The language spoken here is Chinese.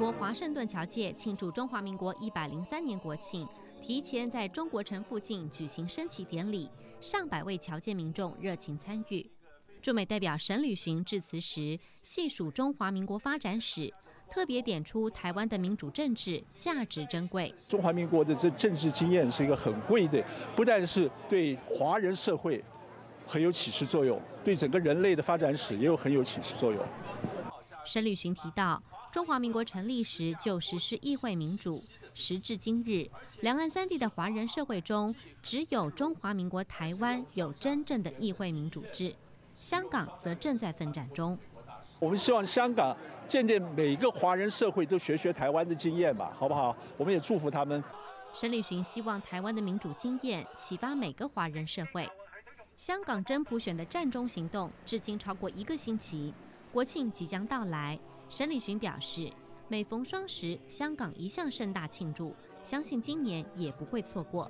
国华盛顿侨界庆祝中华民国一百零三年国庆，提前在中国城附近举行升旗典礼，上百位侨界民众热情参与。驻美代表沈履巡致辞时，细数中华民国发展史，特别点出台湾的民主政治价值珍贵。中华民国的这政治经验是一个很贵的，不但是对华人社会很有启示作用，对整个人类的发展史也有很有启示作用。沈履巡提到，中华民国成立时就实施议会民主，时至今日，两岸三地的华人社会中，只有中华民国台湾有真正的议会民主制。香港则正在奋战中。我们希望香港渐渐每一个华人社会都学学台湾的经验吧，好不好？我们也祝福他们。沈立群希望台湾的民主经验启发每个华人社会。香港真普选的战中行动至今超过一个星期，国庆即将到来。沈立群表示，每逢双十，香港一向盛大庆祝，相信今年也不会错过。